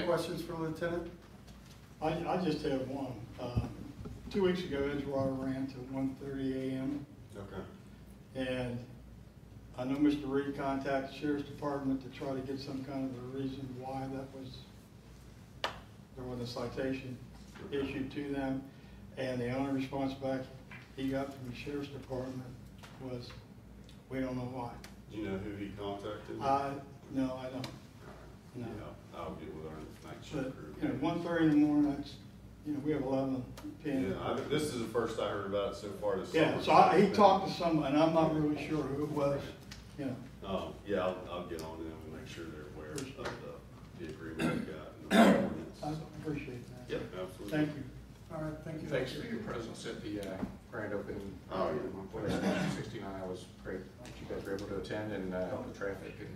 questions for Lieutenant? I, I just have one. Um, Two weeks ago, Edgewater ran to 1.30 AM, Okay. and I know Mr. Reed contacted the Sheriff's Department to try to get some kind of a reason why that was, there was a citation issued to them, and the only response back he got from the Sheriff's Department was, we don't know why. Do you know who he contacted? I, no, I don't. Yeah, no. I'll get with our night shift But, crew. you know, one thirty in the morning, that's, you know, we have eleven PM. Yeah, I, this is the first I heard about it so far this Yeah, so I, he talked to someone, and I'm not really sure who it was, you know. Um, yeah, I'll, I'll get on them and make sure they're aware of the, the agreement we've got and the ordinance. I appreciate that. Yep, absolutely. Thank you. All right, thank you. Thanks for your presence at the uh, grand opening. Oh, yeah, my Sixty-nine, I was great that you guys were able to attend and uh, help the traffic and